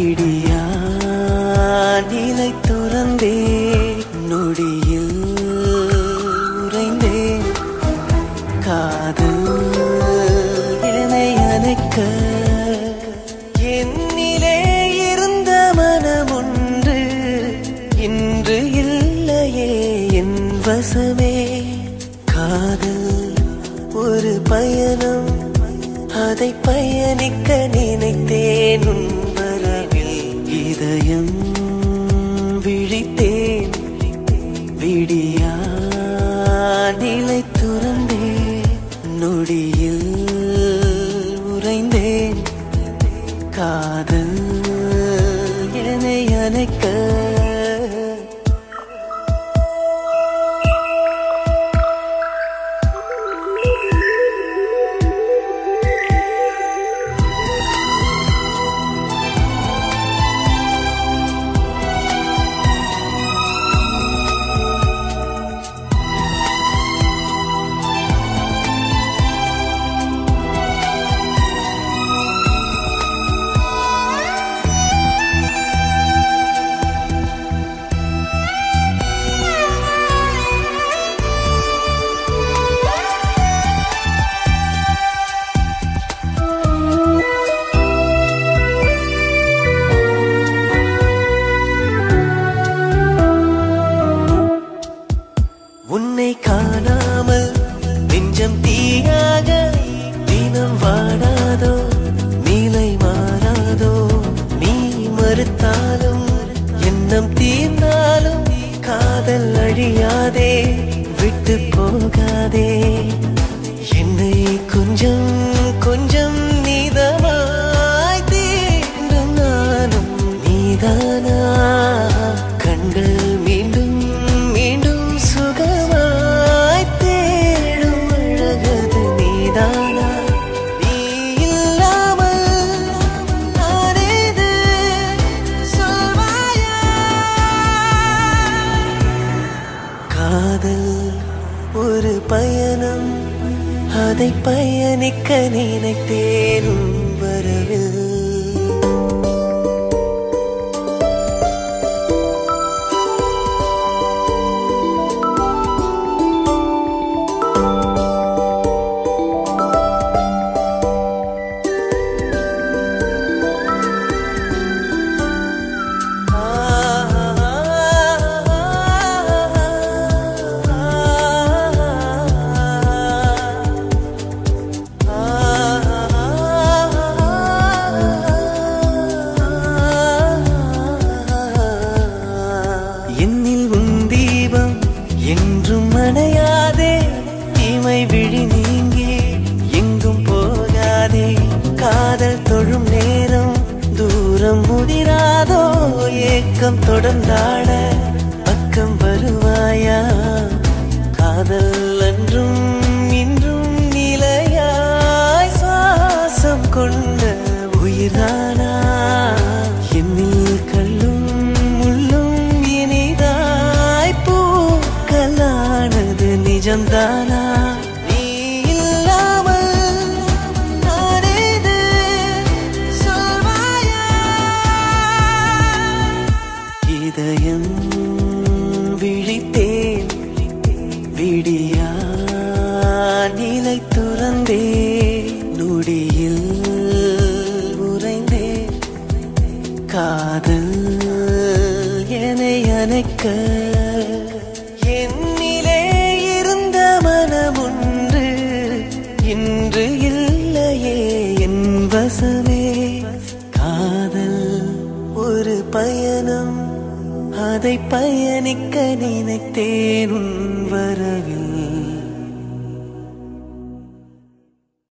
விடியா நிலை துறந்தே நொடியில் உறைந்தே காதல் என்னை அணைக்க. என்னிலே இருந்த மனமொன்று இன்று இல்லையே என் வசமே. காதல் ஒரு பயணம் அதை பயணிக்க நினைத்தேன் போகாதே என்னை கொஞ்சம் அதை பயணிக்க நினைத்தேனும் வரவில்லை என்றும் அணையாதே. தீமை விழி நீங்கே. எங்கும் போகாதே. காதல் தொழும் நேரம் தூரம் முதிராதோ. ஏக்கம் தொடர்ந்தாட பக்கம் வருவாயா. காதல் அன்றும் جندانا. பயணம். அதை பயணிக்க நினைத்தேன் வரவில்லை